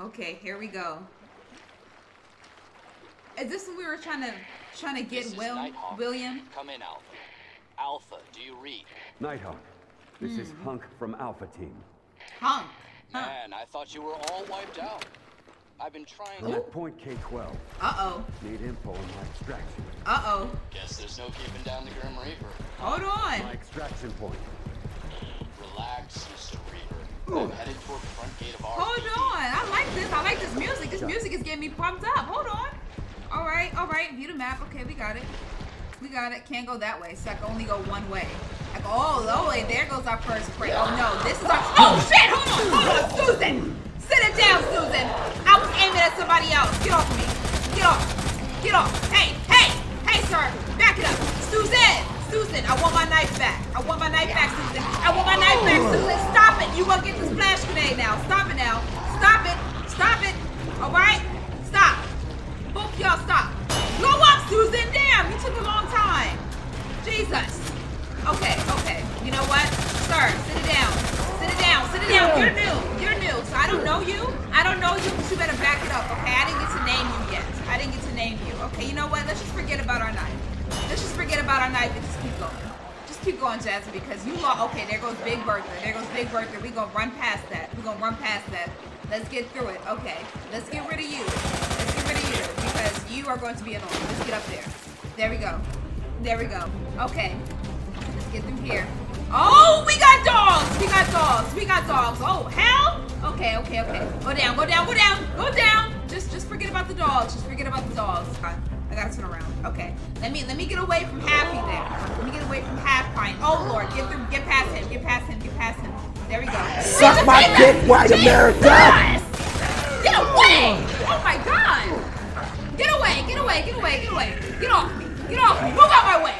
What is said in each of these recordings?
Okay, here we go. Is this when we were trying to trying to get This is Will Nighthawk. William? Come in, Alpha. Alpha, do you read? Nighthawk, this is Hmm. Hunk from Alpha Team. Hunk. Huh. Man, I thought you were all wiped out. I've been trying I'm to. at point K-12. Uh oh. Need info on my extraction. Uh oh. Guess there's no keeping down the Grim Reaper. Hold on. My extraction point. Relax, Mr. Reaper. I'm headed toward the front gate of our. Hold on. I like this. I like this music. This music is getting me pumped up. Hold on. All right. All right. View the map. Okay, we got it. We got it. Can't go that way. So I can only go one way. I go, oh, no. There goes our first prey. Oh, no. This is our. Oh, shit. Hold on. Hold on. Susan. Sit it down, Susan. I was aiming at somebody else. Get off me. Get off. Get off. Hey, hey. Hey, sir. Back it up. Susan. Susan, I want my knife back. I want my knife back, Susan. I want my knife back, oh. Susan. Stop it. You gonna get this flash grenade now. Stop it now. Stop it. Stop it. All right? Stop. Both y'all stop. Blow up, Susan. Damn, you took a long time. Jesus. Okay, okay. You know what? Sir, sit it down. Sit it down. Sit it down. You're new. You're new. So I don't know you. I don't know you, but you better back it up, okay? I didn't get to name you yet. I didn't get to name you. Okay, you know what? Let's just forget about our knife. Let's just forget about our knife and just keep going. Keep going, Jasmine, because you lost. Okay, there goes Big Bertha. There goes Big Bertha. We're going to run past that. We're going to run past that. Let's get through it. Okay, let's get rid of you. Let's get rid of you because you are going to be annoying. Let's get up there. There we go. There we go. Okay. Let's get through here. Oh, we got dogs. We got dogs. We got dogs. Oh, hell. Okay, okay, okay. Go down, go down, go down, go down. Just just forget about the dogs. Just forget about the dogs. I, I gotta turn around. Okay. Let me let me get away from Happy there. Let me get away from Half Pint. Oh Lord, get through get past him. Get past him. Get past him. There we go. Suck my dick, white America! Get away! Oh my god! Get away, get away, get away, get away. Get off me. Get off me. Move out my way.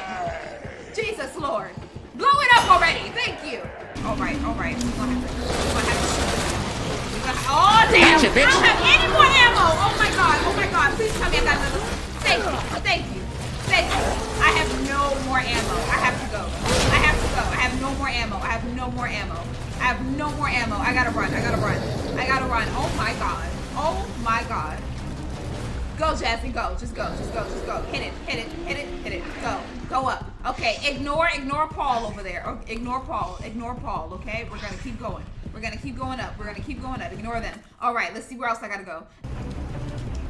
Jesus Lord. Blow it up already. Thank you. Alright, alright. We're gonna have to we're gonna have to shoot gonna- Oh damn! Gotcha, bitch. I don't have any more ammo! Oh my god, oh my god. Please tell me I got another. Ammo. I have no more ammo. I have no more ammo. I gotta run. I gotta run. I gotta run. Oh my god. Oh my god. Go, Jasmine, go. Just go, just go, just go. Hit it, hit it, hit it, hit it. Go, go up. Okay, ignore, ignore Paul over there. Oh, Ignore Paul, ignore Paul, okay? We're gonna keep going. We're gonna keep going up. We're gonna keep going up. Ignore them. All right, let's see where else I gotta go.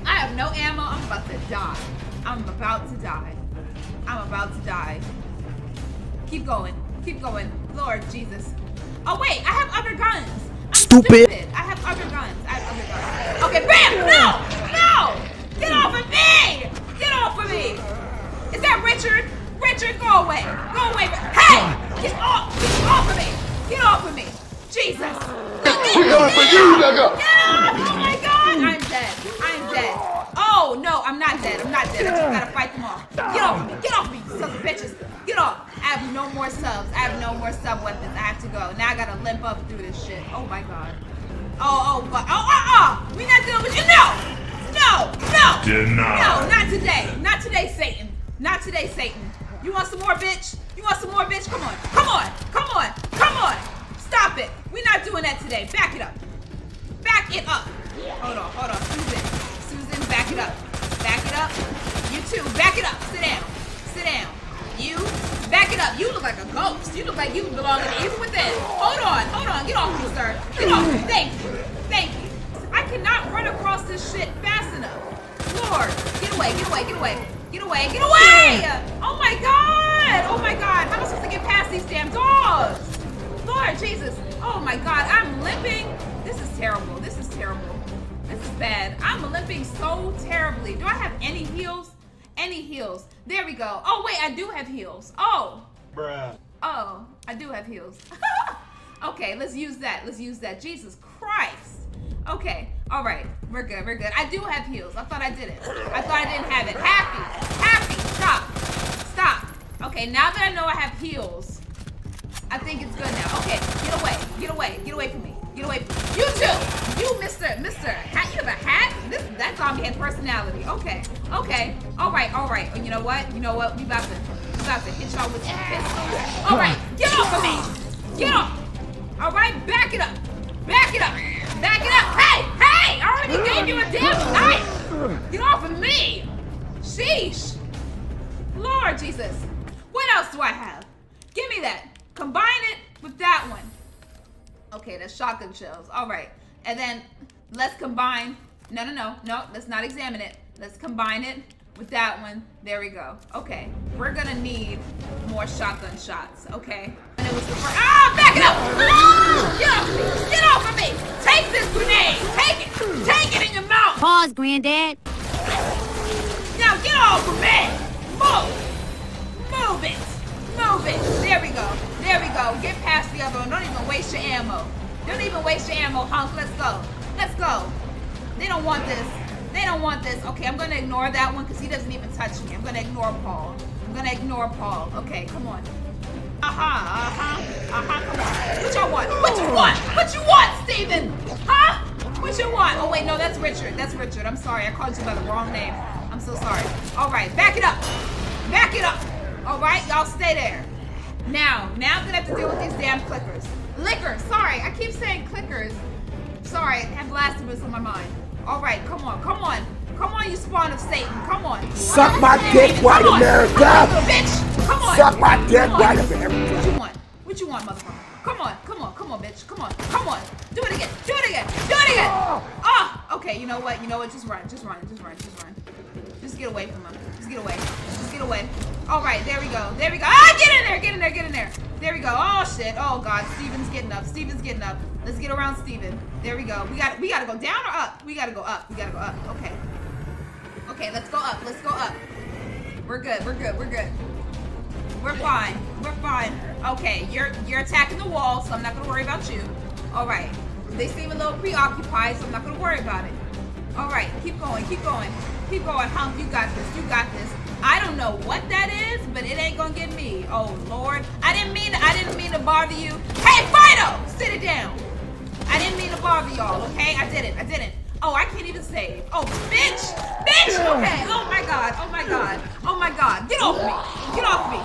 I have no ammo. I'm about to die. I'm about to die. I'm about to die. Keep going. Keep going. Lord Jesus. Oh wait, I have other guns. I'm Stupid. stupid. I have other guns. I have other guns. Okay, bam! No! No! Get off of me! Get off of me! Is that Richard? Richard, go away! Go away! Hey! Get off! Get off of me! Get off of me! Jesus! We going for you, nigga! Get off! Oh my god! I'm dead. I'm dead. Oh no, I'm not dead. I'm not dead. I just gotta fight them off. Get off of me. Get off of me, you sons of bitches. Get off. I have no more subs. I have no more sub weapons. I have to go. Now I gotta limp up through this shit. Oh my god. Oh, oh, god. Oh, uh, uh. We not dealing with you. No! No! No! No, not today. Not today, Satan. Not today, Satan. You want some more, bitch? You want some more, bitch? Come on. Come on. Come on. Come on. Stop it. We're not doing that today. Back it up. Back it up. Hold on, hold on. Susan. Susan, back it up. Back it up. You too. Back it up. Sit down. Sit down. You, back it up. You look like a ghost. You look like you belong in the evil within. Hold on, hold on. Get off me, sir. Get off me. Thank you. Thank you. I cannot run across this shit fast enough. Lord, get away, get away, get away. Get away, get away! Oh my god! Oh my god! How am I supposed to get past these damn dogs? Lord Jesus. Oh my god, I'm limping. This is terrible. This is terrible. This is bad. I'm limping so terribly. Do I have any heals? Any heals? There we go. Oh wait, I do have heals. Oh. Bruh. Oh, I do have heals. okay, let's use that. Let's use that. Jesus Christ. Okay, all right, we're good, we're good. I do have heals. I thought I didn't. I thought I didn't have it. Happy, happy, stop, stop. Okay, now that I know I have heals, I think it's good now. Okay, get away, get away, get away from me. Get away from me. You too. You, Mr. Mr. Hat, you have a hat? this that's on man's personality. Okay, okay, all right, all right. You know what? You know what? We about to we about to hit y'all with some pistol. All right, get off of me. Get off. All right, back it up. Back it up. Back it up. Hey, hey! I already gave you a damn knife. Get off of me. Sheesh. Lord Jesus. What else do I have? Give me that. Combine it with that one. Okay, that's shotgun shells. All right. And then let's combine no, no, no. No, let's not examine it. Let's combine it with that one. There we go. Okay. We're going to need more shotgun shots. Okay. And it was the first. Ah, back it up. Ah, get off of me. Get off of me. Take this grenade. Take it. Take it in your mouth. Pause, Granddad. Now get off of me! Move! Move it! Move it! There we go. There we go. Get past the other one. Don't even waste your ammo. Don't even waste your ammo, hunk. Let's go. Let's go. They don't want this. They don't want this. Okay, I'm gonna ignore that one because he doesn't even touch me. I'm gonna ignore Paul. I'm gonna ignore Paul. Okay, come on. Aha, uh-huh, uh-huh, come on. What y'all want? What you want? What you want, Steven? Huh? What you want? Oh wait, no, that's Richard. That's Richard. I'm sorry. I called you by the wrong name. I'm so sorry. All right, back it up. Back it up. All right, y'all stay there. Now, now I'm gonna have to deal with these damn clickers. Lickers. Sorry, I keep saying clickers. Sorry, I have blasphemous on my mind. All right, come on, come on, come on, you spawn of Satan. Come on. Suck my dick, white. America. Bitch, come on. Suck my dick, white America. What you want? What you want, motherfucker? Come on, come on, come on, bitch. Come on, come on. Do it again. Do it again. Do it again. Ah, okay. You know what? You know what? Just run. Just run. Just run. Just run. Just get away from him. Just get away. Just get away. All right. There we go. There we go. Ah, get in there. Get in there. Get in there. There we go. Oh shit. Oh god. Steven's getting up. Steven's getting up. Let's get around Steven. There we go. We got. We got to go down or up. We got to go up. We got to go up. Okay. Okay. Let's go up. Let's go up. We're good. We're good. We're good. We're fine. We're fine. Okay, you're you're attacking the wall, so I'm not gonna worry about you. All right. They seem a little preoccupied, so I'm not gonna worry about it. All right, keep going, keep going, keep going. Hunk, you got this. You got this. I don't know what that is, but it ain't gonna get me. Oh Lord, I didn't mean I didn't mean to bother you. Hey, Fido, sit it down. Bother y'all. Okay, I didn't. I didn't. Oh, I can't even save. Oh, bitch, bitch. Okay. Oh my God. Oh my God. Oh my God. Get off me. Get off me.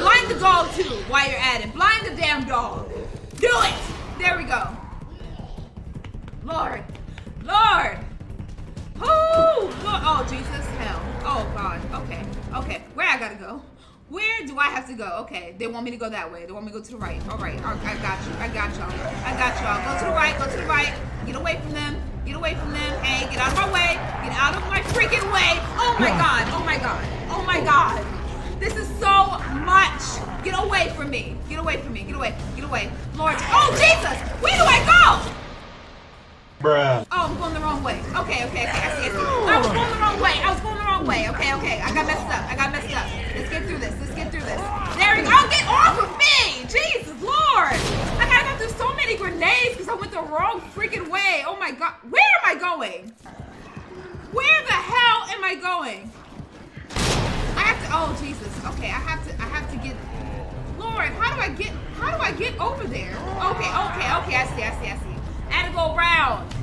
Blind the dog too while you're at it. Blind the damn dog. Do it. There we go. Lord. Lord. Whoo! Lord. Oh, Jesus. Hell. Oh, God. Okay. Okay. Where I gotta go? Where do I have to go? Okay. They want me to go that way. They want me to go to the right. All right. I I got you. I got y'all. I got y'all. Go to the right. Go to the right. Get away from them. Get away from them. Hey, get out of my way. Get out of my freaking way. Oh, my God. Oh, my God. Oh, my God. This is so much. Get away from me. Get away from me. Get away. Get away. Lord. Oh, Jesus. Where do I go? Bruh. Oh, I'm going the wrong way. Okay, okay, okay. I see, I see. I was oh. going the wrong way. I was going the way. Okay, okay. I got messed up. I got messed up. Let's get through this. Let's get through this. There we go. Oh, get off of me! Jesus Lord! I gotta go through so many grenades because I went the wrong freaking way. Oh my God. Where am I going? Where the hell am I going? I have to. Oh Jesus. Okay, I have to. I have to get. Lord, how do I get? How do I get over there? Okay, okay, okay. I see. I see. I see. I had to go around.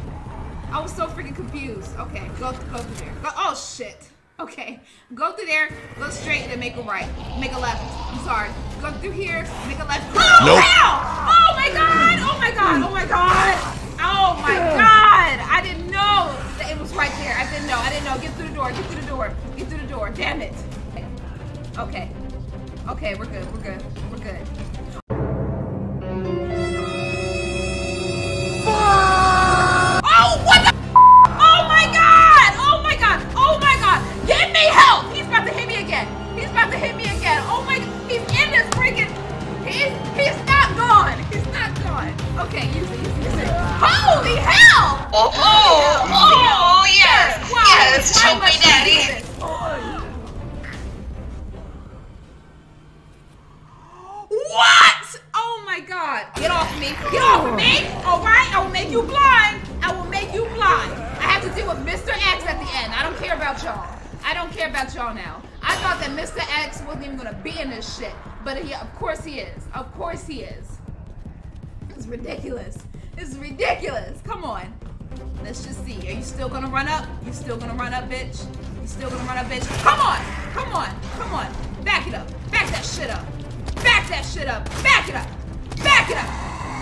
I was so freaking confused. Okay, go go through there. Go, oh shit. Okay, go through there, go straight, and then make a right, make a left. I'm sorry. Go through here, make a left. Oh Nope. hell! Oh my god! Oh my god! Oh my god! Oh my god! I didn't know that it was right there. I didn't know. I didn't know. Get through the door. Get through the door. Get through the door. Damn it. Okay. Okay, we're good. We're good. We're good. Oh, oh, oh, yes, yes, choke me, daddy. What? Oh my god. Get off me. Get off of me. All right? I will make you blind. I will make you blind. I have to deal with Mr. X at the end. I don't care about y'all. I don't care about y'all now. I thought that Mr. X wasn't even gonna be in this shit. But he, of course he is. Of course he is. It's ridiculous. This is ridiculous. Come on. Let's just see. Are you still gonna run up? You still gonna run up, bitch? You still gonna run up, bitch? Come on! Come on! Come on! Back it up! Back that shit up! Back that shit up! Back it up! Back it up!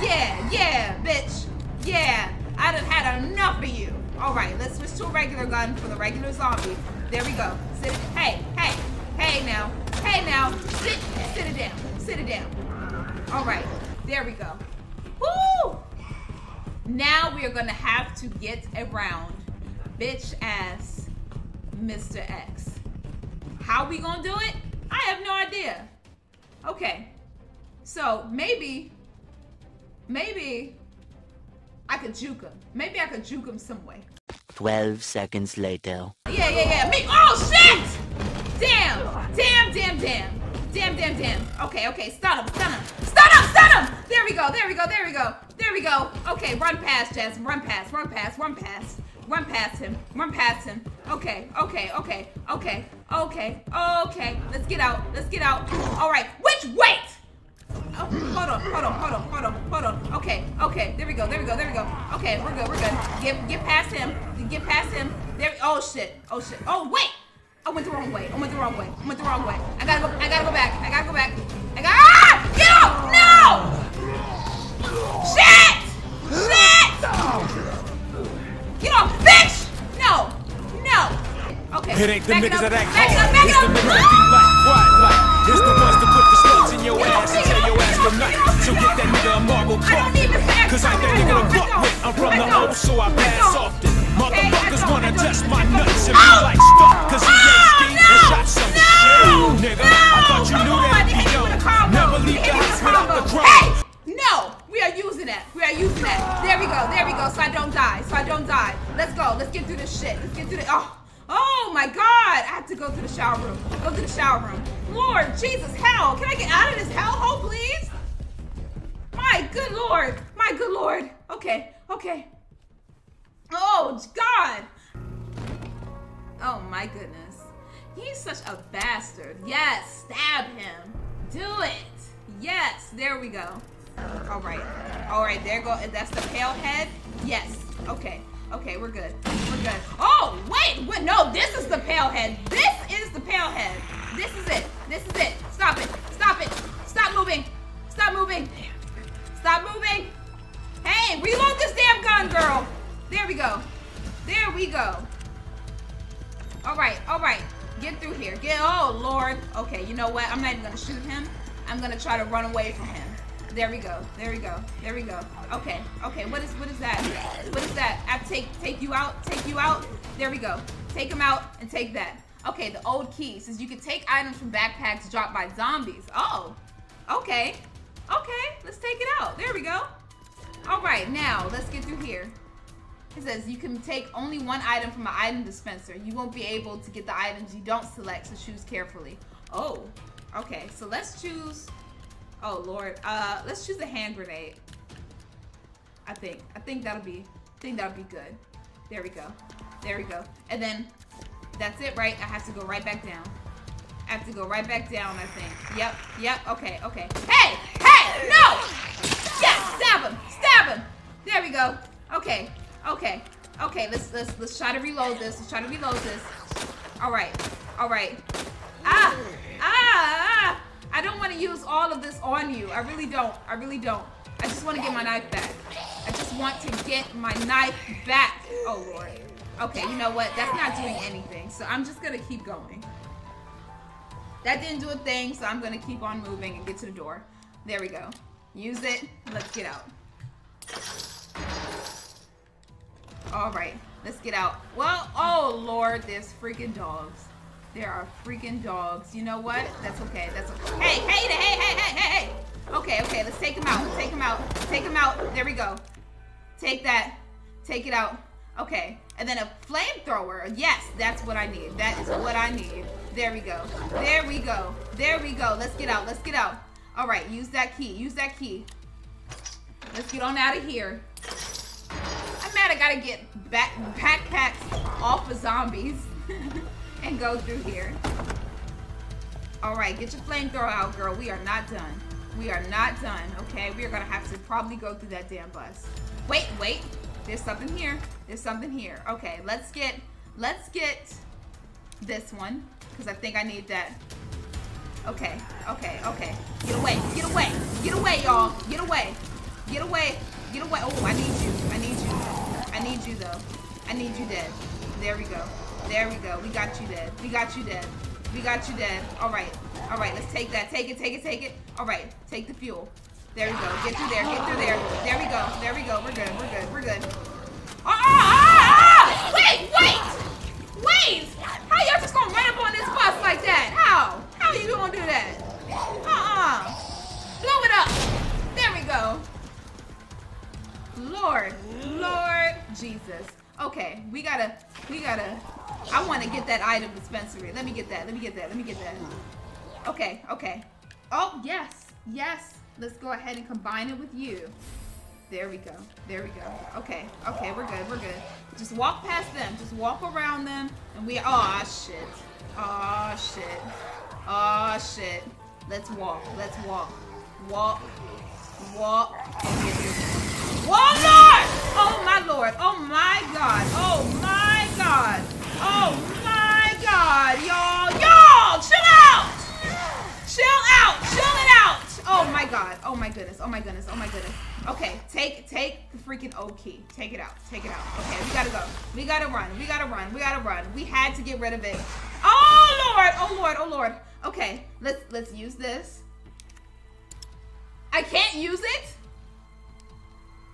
Yeah, yeah, bitch! Yeah! I done had enough of you! Alright, let's switch to a regular gun for the regular zombie. There we go. Sit Hey, hey, hey now. Hey now sit, sit it down, sit it down. All right, there we go. Woo! Now we are gonna have to get around bitch ass Mr. X. How we gonna do it? I have no idea. Okay, so maybe, maybe I could juke him. Maybe I could juke him some way. 12 seconds later. Yeah, yeah, yeah. Me. Oh shit! Damn! Damn! Damn! Damn! Damn! Damn! Damn! Okay, okay. Stun him! Stun him! Him! Stun him! There we go! There we go! There we go! There we go! Okay, run past Jasmine. Run past. Run past. Run past. Run past him. Run past him. Okay. Okay. Okay. Okay. Okay. Okay. Let's get out. Let's get out. All right. Which wait? Oh, hold on, hold on, hold on, hold on, hold on. Okay, okay, there we go, there we go, there we go. Okay, we're good, we're good. Get get past him. Get past him. There oh shit. Oh shit. Oh wait! I went the wrong way. I went the wrong way. I went the wrong way. I gotta go I gotta go back. I gotta go back. Shit! Shit! Get off, bitch! No! No! Okay. It ain't the back niggas that act back hard. up, back It's up. the niggas that be like, quiet like. It's the ones that put the slugs in your ass and tell your ass good night. get So get that nigga a marble I don't need this. Cause I ain't that nigga to fuck with. I'm from the. O, so I pass often. Motherfuckers wanna test my nuts and be like stuck. Cause he ain't ski and shot some shit. Nigga, I thought you knew that are using that. There we go. There we go. So I don't die. So I don't die. Let's go. Let's get through this shit. Let's get through the. Oh. Oh my God! I have to go to the shower room. Go to the shower room. Lord Jesus, hell! Can I get out of this hellhole, please? My good Lord! My good Lord! Okay, okay. Oh God! Oh my goodness. He's such a bastard. Yes, stab him. Do it. Yes, there we go. All right. All right, there go. That's the pale head. Yes. Okay. Okay, we're good. We're good. Oh, wait. Wait, no, this is the pale head. This is the pale head. This is it. This is it. Stop it. Stop it. Stop moving. Stop moving. Stop moving. Hey, reload this damn gun, girl. There we go. There we go. All right, all right. Get through here. Get. Oh Lord. Okay, you know what? I'm not even gonna shoot him. I'm gonna try to run away from him. There we go. There we go. There we go. Okay. Okay. What is what is that? What is that? I take take you out. Take you out. There we go. Take him out and take that. Okay. The old key says you can take items from backpacks dropped by zombies. Oh. Okay. Okay. Let's take it out. There we go. All right. Now let's get through here. It says you can take only one item from an item dispenser. You won't be able to get the items you don't select, so choose carefully. Oh, okay. So let's choose. Oh Lord, uh, let's choose a hand grenade. I think. I think that'll be. I think that'll be good. There we go. There we go. And then that's it, right? I have to go right back down. I have to go right back down. I think. Yep. Yep. Okay. Okay. Hey! Hey! No! Yes! Stab him! Stab him! There we go. Okay. Okay. Okay. Let's let's let's try to reload this. Let's try to reload this. All right. All right. Ah! Want to use all of this on you. I really don't. I really don't. I just want to get my knife back. I just want to get my knife back. Oh Lord. Okay. You know what? That's not doing anything. So I'm just gonna keep going. That didn't do a thing, so I'm gonna keep on moving and get to the door. There we go. Use it. Let's get out. All right, let's get out. Well, oh Lord, there's freaking dogs. There are freaking dogs. You know what? That's okay. That's okay. Hey, hey, hey, hey, hey, hey, hey. Okay, okay. Let's take him out. Let's take him out. Take him out. There we go. Take that. Take it out. Okay. And then a flamethrower. Yes, that's what I need. That is what I need. There we go. There we go. There we go. Let's get out. Let's get out. All right. Use that key. Use that key. Let's get on out of here. I'm mad I gotta get back backpacks off of zombies and go through here. All right, get your flamethrower out, girl. We are not done. We are not done, okay? We are gonna have to probably go through that damn bus. Wait, wait. There's something here. There's something here. Okay, let's get, let's get this one because I think I need that. Okay, okay, okay. Get away, get away, get away, y'all. Get away, get away, get away. Oh, I need you. I need you. I need you though. I need you dead. There we go. There we go. We got you dead. We got you dead. We got you dead. All right. All right. Let's take that. Take it. Take it. Take it. All right. Take the fuel. There we go. Get through there. Get through there. There we go. There we go. We're good. We're good. We're good. Ah! ah, ah! Wait! Wait! Wait! How y'all just gonna run up on this bus like that? How? How you gonna do that? Uh-uh. Blow it up. There we go. Lord, Lord Jesus. Okay, we gotta, we gotta. I want to get that item dispensary. Let me get that. Let me get that. Let me get that. Okay, okay. Oh yes, yes. Let's go ahead and combine it with you. There we go. There we go. Okay, okay. We're good. We're good. Just walk past them. Just walk around them, and we. Oh shit. Oh shit. Oh shit. Let's walk. Let's walk. Walk. Walk. Lord! Oh my Lord! Oh my God! Oh my God! Oh my God! Y'all! Y'all! Chill out! Chill out! Chill it out! Oh my God! Oh my goodness! Oh my goodness! Oh my goodness! Okay, take take the freaking O key. Take it out. Take it out. Okay, we gotta go. We gotta run. We gotta run. We gotta run. We had to get rid of it. Oh Lord! Oh Lord! Oh Lord! Okay, let's let's use this. I can't use it.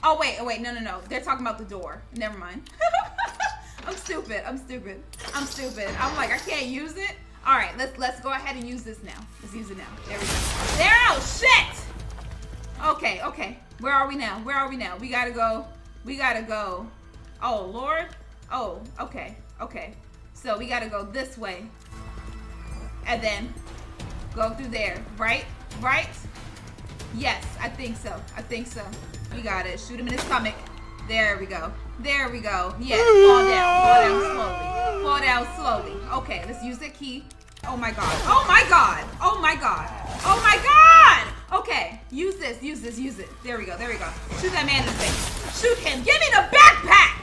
Oh wait, oh wait, no, no, no. They're talking about the door. Never mind. I'm stupid. I'm stupid. I'm stupid. I'm like, I can't use it. All right, let's let's go ahead and use this now. Let's use it now. There we go. There. Oh shit. Okay, okay. Where are we now? Where are we now? We gotta go. We gotta go. Oh Lord. Oh, okay, okay. So we gotta go this way, and then go through there. Right? Right? Yes, I think so. I think so. We got it. Shoot him in his stomach. There we go. There we go. Yeah, fall down. Fall down slowly. Fall down slowly. Okay, let's use the key. Oh my god. Oh my god. Oh my god. Oh my god. Okay, use this. Use this. Use it. There we go. There we go. Shoot that man in the face. Shoot him. Give me the backpack.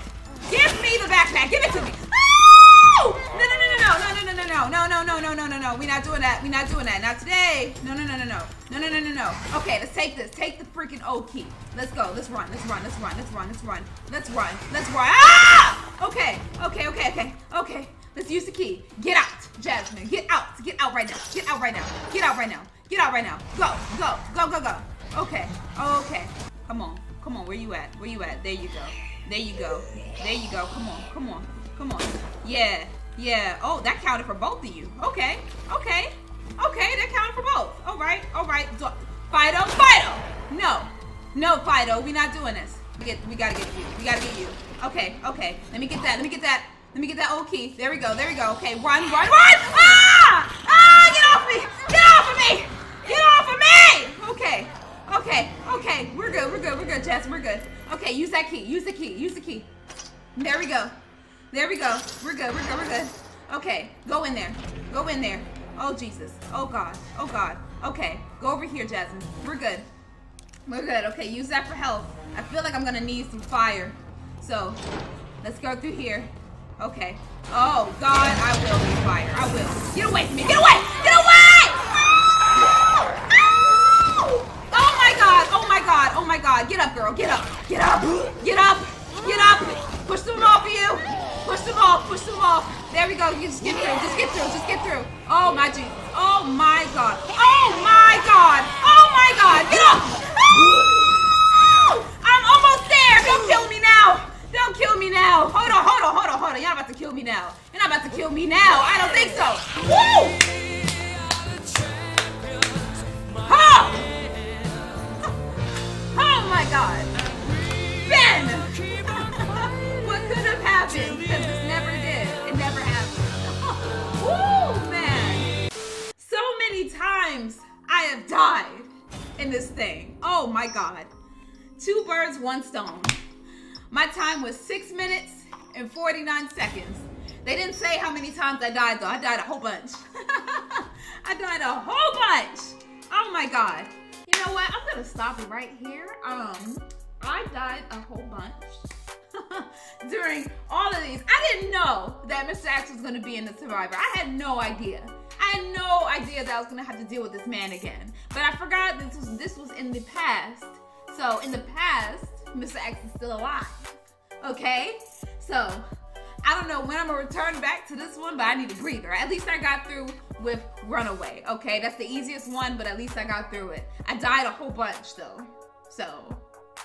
We're not doing that. We're not doing that. Not today. No, no, no, no, no. No, no, no, no, no. Okay, let's take this. Take the freaking O key. Let's go. Let's run. Let's run. Let's run. Let's run. Let's run. Let's run. Let's run. Ah! Okay. Okay, okay, okay. Okay. Let's use the key. Get out, Jasmine. Get out. Get out right now. Get out right now. Get out right now. Get out right now. Go. Go. Go, go, go. Okay. Okay. Come on. Come on. Where you at? Where you at? There you go. There you go. There you go. Come on. Come on. Come on. Yeah. Yeah. Oh, that counted for both of you. Okay. Okay. Okay, that counted for both. All right. All right. Fido. Fido. No. No, Fido. We not doing this. We get. We gotta get you. We gotta get you. Okay. Okay. Let me get that. Let me get that. Let me get that old key. There we go. There we go. Okay. Run. Run. Run. Ah! Ah! Get off me. Get off of me. Get off of me. Okay. Okay. Okay. We're good. We're good. We're good, Jess. We're good. Okay. Use that key. Use the key. Use the key. There we go. There we go. We're good. We're good. We're good. Okay. Go in there. Go in there. Oh, Jesus. Oh, God. Oh, God. Okay. Go over here, Jasmine. We're good. We're good. Okay. Use that for health. I feel like I'm going to need some fire. So, let's go through here. Okay. Oh, God. I will need fire. I will. Get away from me. Get away. Oh, you just get through. Just get through. Just get through. Oh my Jesus. Oh my God. Oh my God. Oh my God. Get up. Oh! I'm almost there. Don't kill me now. Don't kill me now. Hold on. Hold on. Hold on. Hold on. You're not about to kill me now. You're not about to kill me now. Oh my God. Two birds, one stone. My time was six minutes and 49 seconds. They didn't say how many times I died though. I died a whole bunch. I died a whole bunch. Oh my God. You know what? I'm gonna stop it right here. Um, I died a whole bunch during all of these. I didn't know that Mr. X was gonna be in the Survivor. I had no idea. I had no idea that I was gonna have to deal with this man again. But I forgot this was this was in the past. So in the past, Mr. X is still alive. Okay? So I don't know when I'm gonna return back to this one, but I need a breather. At least I got through with Runaway. Okay, that's the easiest one, but at least I got through it. I died a whole bunch though, so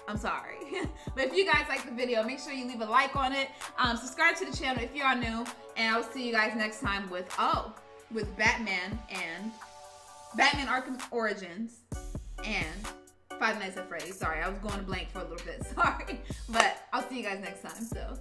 I'm sorry. but if you guys like the video, make sure you leave a like on it. Um, subscribe to the channel if you are new, and I will see you guys next time with oh, with Batman and Batman Arkham Origins and Five Nights at Freddy's. Sorry, I was going blank for a little bit. Sorry, but I'll see you guys next time. So.